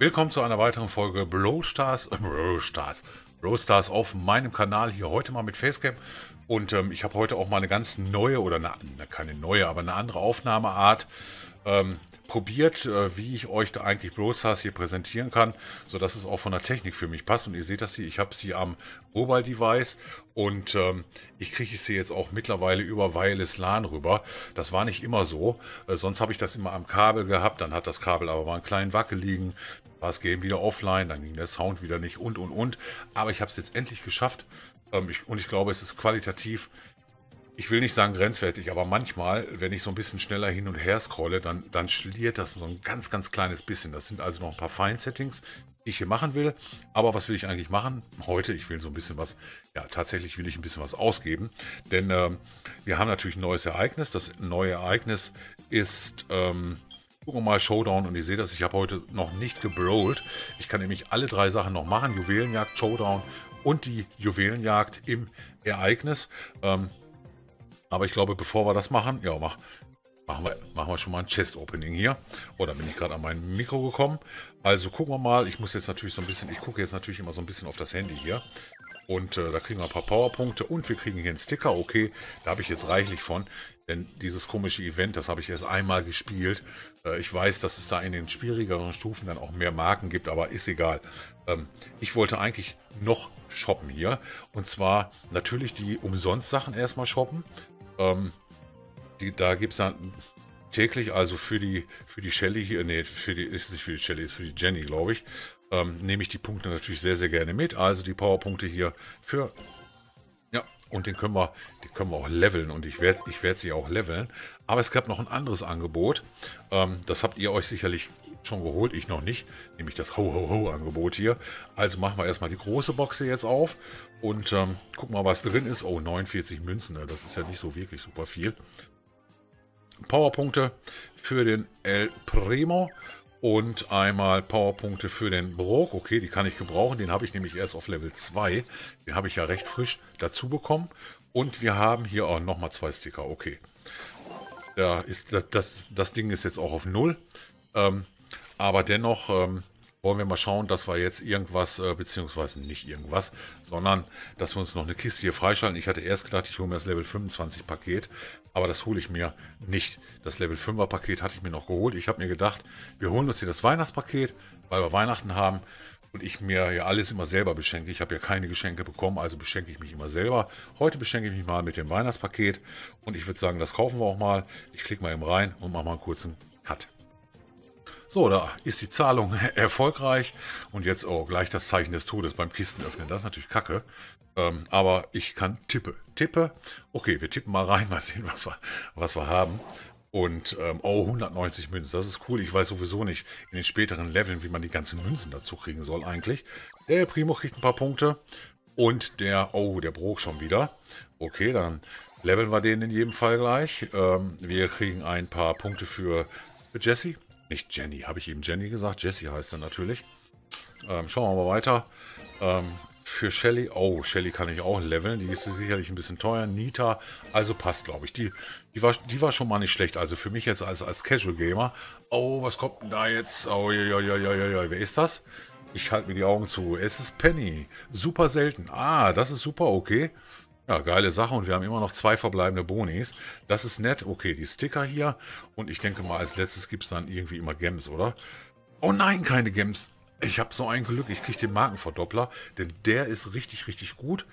Willkommen zu einer weiteren Folge Brawl Stars, äh, Brawl Stars, Brawl Stars auf meinem Kanal hier heute mal mit Facecam. Und ähm, ich habe heute auch mal eine ganz neue oder eine, keine neue, aber eine andere Aufnahmeart ähm, probiert, äh, wie ich euch da eigentlich Brawl Stars hier präsentieren kann, sodass es auch von der Technik für mich passt. Und ihr seht das hier, ich habe sie am Mobile Device und ähm, ich kriege sie jetzt auch mittlerweile über Wireless LAN rüber. Das war nicht immer so, äh, sonst habe ich das immer am Kabel gehabt, dann hat das Kabel aber mal einen kleinen Wackel liegen, war das Game wieder offline, dann ging der Sound wieder nicht und und und. Aber ich habe es jetzt endlich geschafft ähm, ich, und ich glaube, es ist qualitativ ich will nicht sagen grenzwertig, aber manchmal, wenn ich so ein bisschen schneller hin und her scrolle, dann, dann schliert das so ein ganz, ganz kleines bisschen. Das sind also noch ein paar Feinsettings, die ich hier machen will. Aber was will ich eigentlich machen? Heute, ich will so ein bisschen was, ja, tatsächlich will ich ein bisschen was ausgeben. Denn ähm, wir haben natürlich ein neues Ereignis. Das neue Ereignis ist, ähm, gucken wir mal, Showdown. Und ihr seht das, ich habe heute noch nicht gebrollt. Ich kann nämlich alle drei Sachen noch machen. Juwelenjagd, Showdown und die Juwelenjagd im Ereignis. Ähm, aber ich glaube, bevor wir das machen, ja, mach, machen, wir, machen wir schon mal ein Chest-Opening hier. Oh, da bin ich gerade an mein Mikro gekommen. Also gucken wir mal. Ich muss jetzt natürlich so ein bisschen, ich gucke jetzt natürlich immer so ein bisschen auf das Handy hier. Und äh, da kriegen wir ein paar Powerpunkte und wir kriegen hier einen Sticker. Okay, da habe ich jetzt reichlich von. Denn dieses komische Event, das habe ich erst einmal gespielt. Äh, ich weiß, dass es da in den schwierigeren Stufen dann auch mehr Marken gibt, aber ist egal. Ähm, ich wollte eigentlich noch shoppen hier. Und zwar natürlich die Umsonst-Sachen erstmal shoppen. Ähm, die, da gibt es dann täglich, also für die, für die Shelly hier, nee, für die, ist nicht für die Shelly, ist für die Jenny, glaube ich, ähm, nehme ich die Punkte natürlich sehr, sehr gerne mit. Also die Powerpunkte hier für, ja, und den können wir, die können wir auch leveln und ich werde ich werd sie auch leveln. Aber es gab noch ein anderes Angebot, ähm, das habt ihr euch sicherlich schon geholt, ich noch nicht, nämlich das Ho-Ho-Ho-Angebot hier. Also machen wir erstmal die große Box jetzt auf und ähm, gucken mal, was drin ist. Oh, 49 Münzen, ne? das ist ja nicht so wirklich super viel. Powerpunkte für den El Primo und einmal Powerpunkte für den Brock. Okay, die kann ich gebrauchen. Den habe ich nämlich erst auf Level 2. Den habe ich ja recht frisch dazu bekommen. Und wir haben hier auch nochmal zwei Sticker. Okay. Da ist das, das, das Ding ist jetzt auch auf 0. Ähm, aber dennoch ähm, wollen wir mal schauen, dass wir jetzt irgendwas, äh, beziehungsweise nicht irgendwas, sondern dass wir uns noch eine Kiste hier freischalten. Ich hatte erst gedacht, ich hole mir das Level 25 Paket, aber das hole ich mir nicht. Das Level 5er Paket hatte ich mir noch geholt. Ich habe mir gedacht, wir holen uns hier das Weihnachtspaket, weil wir Weihnachten haben und ich mir ja alles immer selber beschenke. Ich habe ja keine Geschenke bekommen, also beschenke ich mich immer selber. Heute beschenke ich mich mal mit dem Weihnachtspaket und ich würde sagen, das kaufen wir auch mal. Ich klicke mal eben rein und mache mal einen kurzen Cut. So, da ist die Zahlung erfolgreich. Und jetzt auch oh, gleich das Zeichen des Todes beim Kistenöffnen. Das ist natürlich kacke. Ähm, aber ich kann tippe. Tippe. Okay, wir tippen mal rein, mal sehen, was wir, was wir haben. Und, ähm, oh, 190 Münzen, das ist cool. Ich weiß sowieso nicht in den späteren Leveln, wie man die ganzen Münzen dazu kriegen soll eigentlich. Der Primo kriegt ein paar Punkte. Und der, oh, der Brok schon wieder. Okay, dann leveln wir den in jedem Fall gleich. Ähm, wir kriegen ein paar Punkte für, Jesse. Nicht Jenny, habe ich eben Jenny gesagt? Jessie heißt er natürlich. Ähm, schauen wir mal weiter. Ähm, für Shelly, oh, Shelly kann ich auch leveln. Die ist sicherlich ein bisschen teuer. Nita, also passt, glaube ich. Die, die, war, die war schon mal nicht schlecht. Also für mich jetzt als, als Casual Gamer. Oh, was kommt denn da jetzt? Oh, ja, ja, ja, ja, ja. Wer ist das? Ich halte mir die Augen zu. Es ist Penny. Super selten. Ah, das ist super, okay. Ja, geile Sache und wir haben immer noch zwei verbleibende Bonis. Das ist nett. Okay, die Sticker hier. Und ich denke mal, als letztes gibt es dann irgendwie immer Gems, oder? Oh nein, keine Gems. Ich habe so ein Glück. Ich kriege den Markenverdoppler, denn der ist richtig, richtig gut.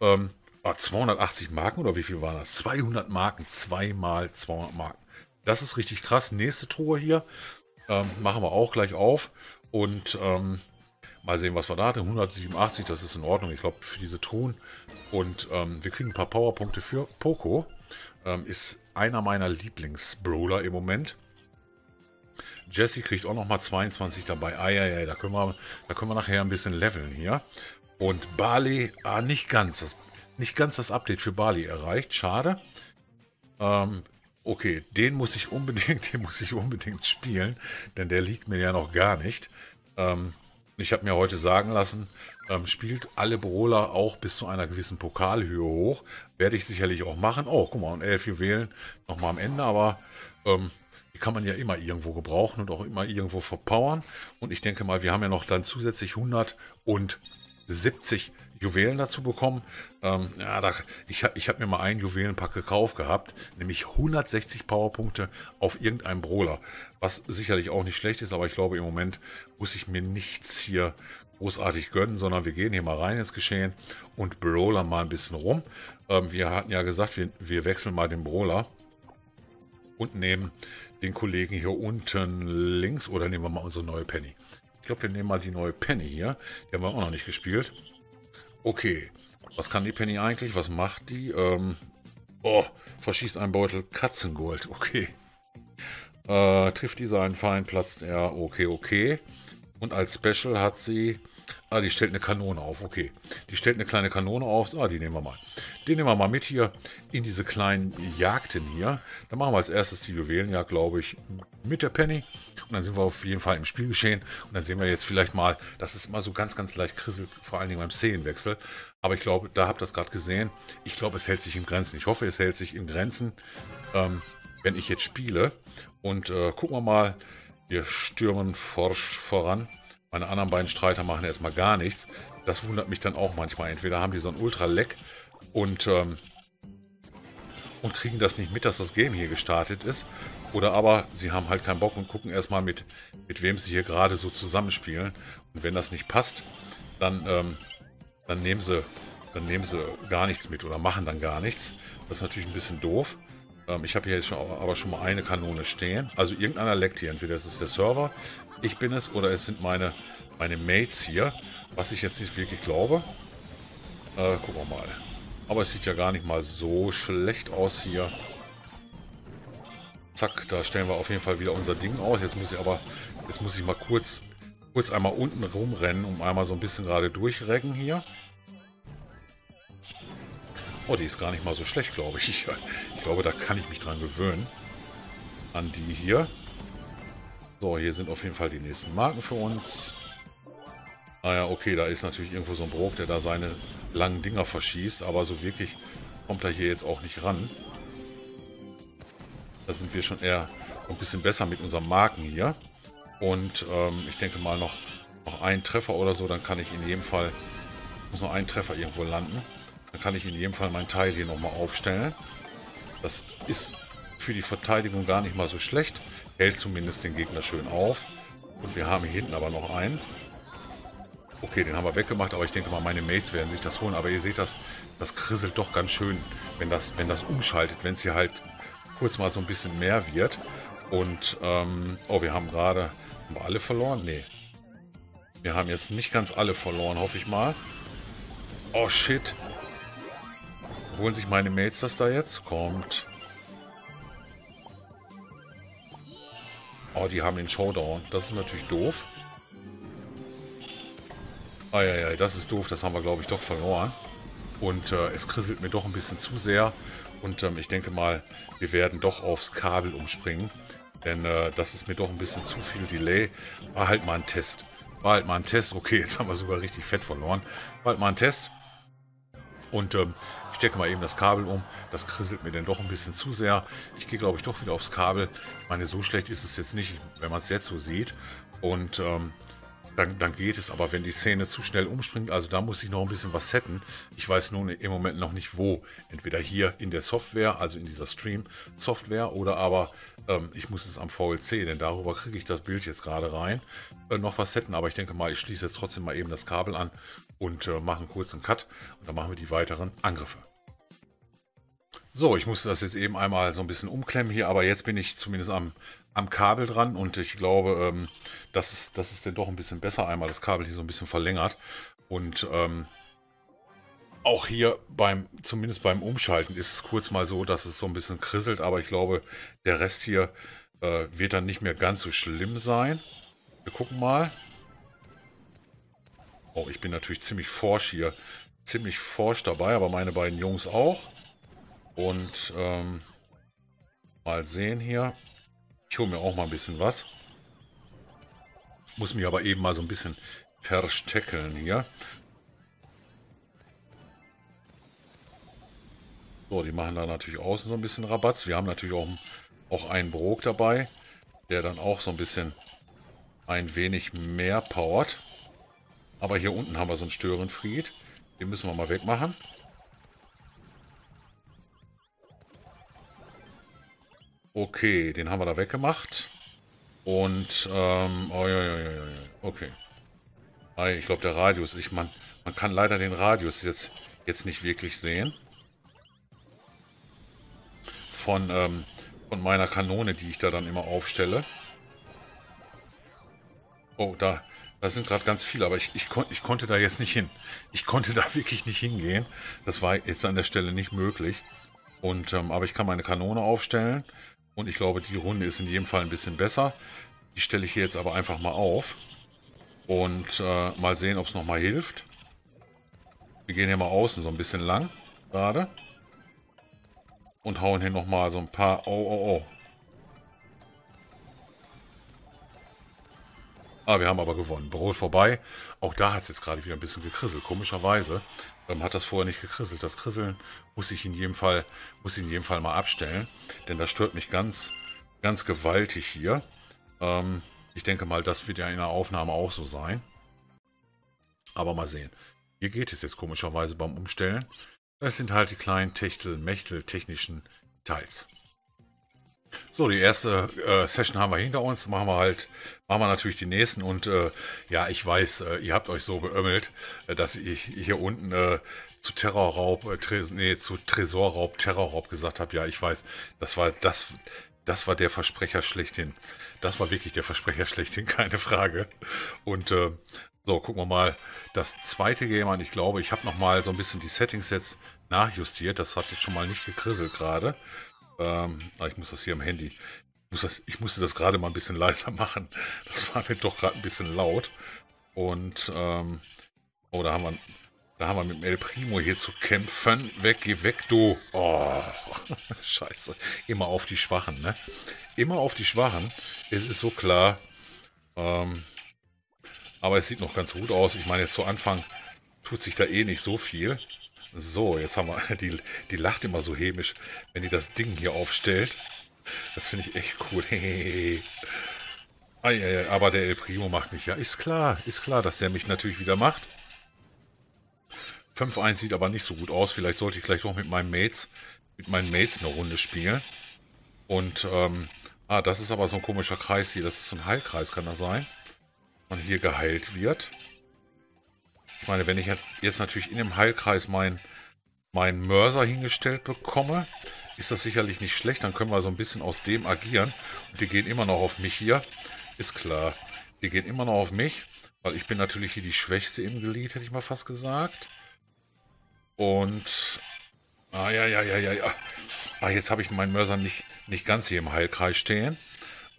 Ähm, 280 ah, Marken oder wie viel war das? 200 Marken. Zweimal 200 Marken. Das ist richtig krass. Nächste Truhe hier. Ähm, machen wir auch gleich auf. Und ähm, Mal sehen, was wir da hatten. 187, das ist in Ordnung. Ich glaube, für diese Truhen. Und ähm, wir kriegen ein paar Powerpunkte für Poco. Ähm, ist einer meiner Lieblings-Brawler im Moment. Jesse kriegt auch nochmal 22 dabei. Ja, da können, wir, da können wir nachher ein bisschen leveln hier. Und Bali, ah, nicht ganz. Das, nicht ganz das Update für Bali erreicht. Schade. Ähm, okay, den muss ich unbedingt, den muss ich unbedingt spielen, denn der liegt mir ja noch gar nicht. Ähm, ich habe mir heute sagen lassen, ähm, spielt alle Brawler auch bis zu einer gewissen Pokalhöhe hoch. Werde ich sicherlich auch machen. Oh, guck mal, und elf Juwelen nochmal am Ende, aber ähm, kann man ja immer irgendwo gebrauchen und auch immer irgendwo verpowern. Und ich denke mal, wir haben ja noch dann zusätzlich 170 Juwelen dazu bekommen. Ähm, ja, da, ich, ich habe mir mal einen Juwelenpack gekauft gehabt, nämlich 160 Powerpunkte auf irgendeinem Brawler. Was sicherlich auch nicht schlecht ist, aber ich glaube, im Moment muss ich mir nichts hier großartig gönnen, sondern wir gehen hier mal rein ins Geschehen und Brawler mal ein bisschen rum. Ähm, wir hatten ja gesagt, wir, wir wechseln mal den Brawler und nehmen den Kollegen hier unten links oder nehmen wir mal unsere neue Penny. Ich glaube, wir nehmen mal die neue Penny hier. Die haben wir auch noch nicht gespielt. Okay, was kann die Penny eigentlich? Was macht die? Ähm, oh, verschießt einen Beutel Katzengold. Okay. Äh, trifft dieser einen Feind, platzt er. Okay, okay. Und als Special hat sie Ah, die stellt eine Kanone auf. Okay. Die stellt eine kleine Kanone auf. Ah, die nehmen wir mal. Den nehmen wir mal mit hier in diese kleinen Jagden hier. Dann machen wir als erstes die Juwelenjagd, glaube ich, mit der Penny. Und dann sind wir auf jeden Fall im Spiel geschehen. Und dann sehen wir jetzt vielleicht mal, dass es immer so ganz, ganz leicht krisselt, vor allen Dingen beim Szenenwechsel. Aber ich glaube, da habt ihr das gerade gesehen. Ich glaube, es hält sich in Grenzen. Ich hoffe, es hält sich in Grenzen, ähm, wenn ich jetzt spiele. Und äh, gucken wir mal. Wir stürmen forsch voran. Meine anderen beiden Streiter machen erstmal gar nichts. Das wundert mich dann auch manchmal. Entweder haben die so ein Ultra-Leck und, ähm, und kriegen das nicht mit, dass das Game hier gestartet ist. Oder aber sie haben halt keinen Bock und gucken erstmal mit, mit wem sie hier gerade so zusammenspielen. Und wenn das nicht passt, dann, ähm, dann, nehmen sie, dann nehmen sie gar nichts mit oder machen dann gar nichts. Das ist natürlich ein bisschen doof. Ähm, ich habe hier jetzt schon, aber schon mal eine Kanone stehen. Also irgendeiner leckt hier. Entweder es ist der Server, ich bin es oder es sind meine, meine Mates hier. Was ich jetzt nicht wirklich glaube. Äh, gucken wir mal. Aber es sieht ja gar nicht mal so schlecht aus hier. Zack, da stellen wir auf jeden Fall wieder unser Ding aus. Jetzt muss ich aber, jetzt muss ich mal kurz, kurz einmal unten rumrennen, um einmal so ein bisschen gerade durchrecken hier. Oh, die ist gar nicht mal so schlecht, glaube ich. ich. Ich glaube, da kann ich mich dran gewöhnen. An die hier. So, hier sind auf jeden Fall die nächsten Marken für uns. Ah ja, okay, da ist natürlich irgendwo so ein Brok, der da seine langen Dinger verschießt, aber so wirklich kommt er hier jetzt auch nicht ran. Da sind wir schon eher ein bisschen besser mit unseren Marken hier. Und ähm, ich denke mal noch, noch einen Treffer oder so, dann kann ich in jedem Fall, muss noch ein Treffer irgendwo landen. Dann kann ich in jedem Fall mein Teil hier nochmal aufstellen. Das ist für die Verteidigung gar nicht mal so schlecht. Hält zumindest den Gegner schön auf. Und wir haben hier hinten aber noch einen. Okay, den haben wir weggemacht, aber ich denke mal, meine Mates werden sich das holen. Aber ihr seht das, das krisselt doch ganz schön, wenn das, wenn das umschaltet, wenn es hier halt kurz mal so ein bisschen mehr wird. Und, ähm, oh, wir haben gerade, haben wir alle verloren? Nee. Wir haben jetzt nicht ganz alle verloren, hoffe ich mal. Oh, shit. Holen sich meine Mates das da jetzt? Kommt. Oh, die haben den Showdown. Das ist natürlich doof. Eieiei, das ist doof. Das haben wir, glaube ich, doch verloren. Und äh, es krisselt mir doch ein bisschen zu sehr. Und ähm, ich denke mal, wir werden doch aufs Kabel umspringen. Denn äh, das ist mir doch ein bisschen zu viel Delay. War halt mal ein Test. War halt mal ein Test. Okay, jetzt haben wir sogar richtig fett verloren. War halt mal ein Test. Und ähm, ich stecke mal eben das Kabel um. Das krisselt mir dann doch ein bisschen zu sehr. Ich gehe, glaube ich, doch wieder aufs Kabel. Ich meine, so schlecht ist es jetzt nicht, wenn man es jetzt so sieht. Und ähm, dann, dann, geht es. Aber wenn die Szene zu schnell umspringt, also da muss ich noch ein bisschen was setten. Ich weiß nun im Moment noch nicht wo. Entweder hier in der Software, also in dieser Stream-Software, oder aber ähm, ich muss es am VLC, denn darüber kriege ich das Bild jetzt gerade rein. Äh, noch was setten, aber ich denke mal, ich schließe jetzt trotzdem mal eben das Kabel an und äh, mache einen kurzen Cut. Und dann machen wir die weiteren Angriffe. So, ich musste das jetzt eben einmal so ein bisschen umklemmen hier, aber jetzt bin ich zumindest am, am Kabel dran und ich glaube, ähm, das, ist, das ist dann doch ein bisschen besser, einmal das Kabel hier so ein bisschen verlängert. Und ähm, auch hier beim, zumindest beim Umschalten ist es kurz mal so, dass es so ein bisschen krisselt, aber ich glaube, der Rest hier äh, wird dann nicht mehr ganz so schlimm sein. Wir gucken mal. Oh, ich bin natürlich ziemlich forsch hier. Ziemlich forsch dabei, aber meine beiden Jungs auch. Und ähm, mal sehen hier. Ich hole mir auch mal ein bisschen was. Muss mich aber eben mal so ein bisschen versteckeln hier. So, die machen da natürlich außen so ein bisschen Rabatz. Wir haben natürlich auch, auch einen Brok dabei. der dann auch so ein bisschen ein wenig mehr powert. Aber hier unten haben wir so einen Störenfried. Den müssen wir mal wegmachen. Okay, den haben wir da weggemacht. Und, ähm, oh, ja, ja, ja, ja, okay. Ich glaube, der Radius, ich, man, man kann leider den Radius jetzt, jetzt nicht wirklich sehen. Von, ähm, von meiner Kanone, die ich da dann immer aufstelle. Oh, da, da sind gerade ganz viele, aber ich, ich, kon ich konnte da jetzt nicht hin. Ich konnte da wirklich nicht hingehen. Das war jetzt an der Stelle nicht möglich. Und, ähm, aber ich kann meine Kanone aufstellen. Und ich glaube, die Runde ist in jedem Fall ein bisschen besser. Die stelle ich hier jetzt aber einfach mal auf. Und äh, mal sehen, ob es nochmal hilft. Wir gehen hier mal außen so ein bisschen lang. Gerade. Und hauen hier nochmal so ein paar... Oh, oh, oh. Ah, wir haben aber gewonnen. Brot vorbei. Auch da hat es jetzt gerade wieder ein bisschen gekrisselt. Komischerweise ähm, hat das vorher nicht gekrisselt. Das Krisseln muss ich in jedem Fall, muss ich in jedem Fall mal abstellen. Denn das stört mich ganz, ganz gewaltig hier. Ähm, ich denke mal, das wird ja in der Aufnahme auch so sein. Aber mal sehen. Hier geht es jetzt komischerweise beim Umstellen. Das sind halt die kleinen Techtel-Mechtel-technischen Teils. So, die erste äh, Session haben wir hinter uns. Machen wir halt, machen wir natürlich die nächsten. Und äh, ja, ich weiß, äh, ihr habt euch so beömmelt, äh, dass ich hier unten äh, zu Terrorraub, äh, Tres nee, zu Tresorraub, Terrorraub gesagt habe. Ja, ich weiß, das war das, das war der Versprecher schlechthin. Das war wirklich der Versprecher schlechthin, keine Frage. Und so, gucken wir mal das zweite Game an. Ich glaube, ich habe noch mal so ein bisschen die Settings jetzt nachjustiert. Das hat jetzt schon mal nicht gekrisselt gerade. Ähm, ah, ich muss das hier am Handy. Ich, muss das, ich musste das gerade mal ein bisschen leiser machen. Das war mir doch gerade ein bisschen laut. Und, ähm, oh, da haben wir, da haben wir mit dem El Primo hier zu kämpfen. Weg, geh weg, du. Oh, scheiße. Immer auf die Schwachen, ne? Immer auf die Schwachen. Es ist so klar. Ähm, aber es sieht noch ganz gut aus. Ich meine, jetzt zu Anfang tut sich da eh nicht so viel. So, jetzt haben wir, die, die lacht immer so hämisch, wenn die das Ding hier aufstellt. Das finde ich echt cool. aber der El Primo macht mich ja. Ist klar, ist klar, dass der mich natürlich wieder macht. 5-1 sieht aber nicht so gut aus. Vielleicht sollte ich gleich doch mit meinen Mates, mit meinen Mates eine Runde spielen. Und, ähm, ah, das ist aber so ein komischer Kreis hier. Das ist so ein Heilkreis, kann das sein? Man hier geheilt wird. Ich meine, wenn ich jetzt natürlich in dem Heilkreis meinen mein Mörser hingestellt bekomme, ist das sicherlich nicht schlecht. Dann können wir so ein bisschen aus dem agieren. Und die gehen immer noch auf mich hier. Ist klar. Die gehen immer noch auf mich. Weil ich bin natürlich hier die Schwächste im Glied, hätte ich mal fast gesagt. Und... Ah, ja, ja, ja, ja, ja. Ah, jetzt habe ich meinen Mörser nicht, nicht ganz hier im Heilkreis stehen.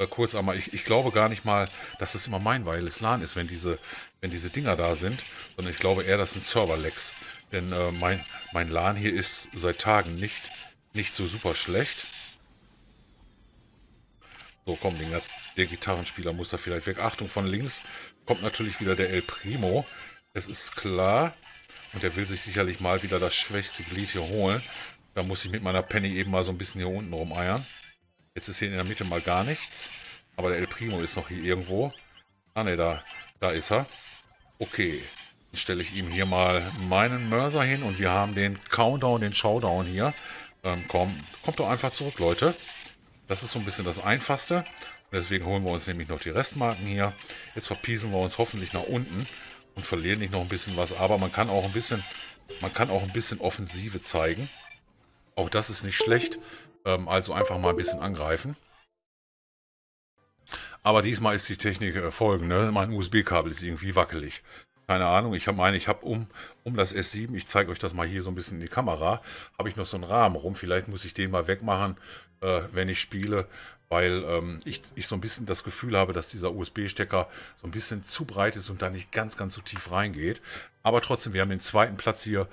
Äh, kurz einmal, ich, ich glaube gar nicht mal, dass es immer mein Wireless LAN ist, wenn diese, wenn diese Dinger da sind, sondern ich glaube eher, das sind Server-Lags. Denn äh, mein, mein LAN hier ist seit Tagen nicht, nicht so super schlecht. So, komm, der, der Gitarrenspieler muss da vielleicht weg. Achtung, von links kommt natürlich wieder der El Primo. Es ist klar. Und er will sich sicherlich mal wieder das schwächste Glied hier holen. Da muss ich mit meiner Penny eben mal so ein bisschen hier unten rumeiern. Jetzt ist hier in der Mitte mal gar nichts. Aber der El Primo ist noch hier irgendwo. Ah ne, da, da ist er. Okay. Dann stelle ich ihm hier mal meinen Mörser hin und wir haben den Countdown, den Showdown hier. Ähm, komm, kommt doch einfach zurück, Leute. Das ist so ein bisschen das Einfachste. Und deswegen holen wir uns nämlich noch die Restmarken hier. Jetzt verpiesen wir uns hoffentlich nach unten und verlieren nicht noch ein bisschen was. Aber man kann auch ein bisschen, man kann auch ein bisschen Offensive zeigen. Auch das ist nicht schlecht. Ähm, also einfach mal ein bisschen angreifen. Aber diesmal ist die Technik äh, folgende. Mein USB-Kabel ist irgendwie wackelig. Keine Ahnung, ich habe meine, ich habe um, um das S7, ich zeige euch das mal hier so ein bisschen in die Kamera, habe ich noch so einen Rahmen rum. Vielleicht muss ich den mal wegmachen, äh, wenn ich spiele, weil ähm, ich, ich so ein bisschen das Gefühl habe, dass dieser USB-Stecker so ein bisschen zu breit ist und da nicht ganz, ganz so tief reingeht. Aber trotzdem, wir haben den zweiten Platz hier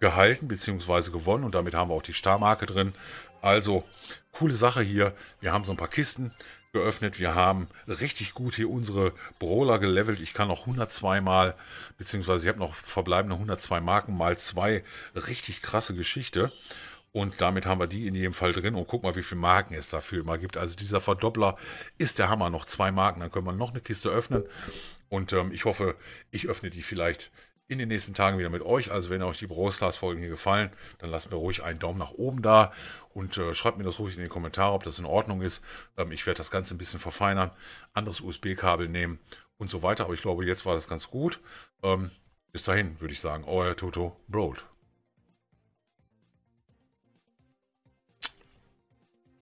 gehalten bzw. gewonnen und damit haben wir auch die Starmarke drin. Also, coole Sache hier. Wir haben so ein paar Kisten geöffnet. Wir haben richtig gut hier unsere Brawler gelevelt. Ich kann noch 102 mal, beziehungsweise ich habe noch verbleibende 102 Marken mal zwei. Richtig krasse Geschichte. Und damit haben wir die in jedem Fall drin. Und guck mal, wie viele Marken es dafür immer gibt. Also dieser Verdoppler ist der Hammer. Noch zwei Marken, dann können wir noch eine Kiste öffnen. Und ähm, ich hoffe, ich öffne die vielleicht in den nächsten Tagen wieder mit euch. Also wenn euch die Brawl Stars Folgen hier gefallen, dann lasst mir ruhig einen Daumen nach oben da und äh, schreibt mir das ruhig in die Kommentare, ob das in Ordnung ist. Ähm, ich werde das Ganze ein bisschen verfeinern, anderes USB-Kabel nehmen und so weiter. Aber ich glaube, jetzt war das ganz gut. Ähm, bis dahin würde ich sagen, euer Toto Broad.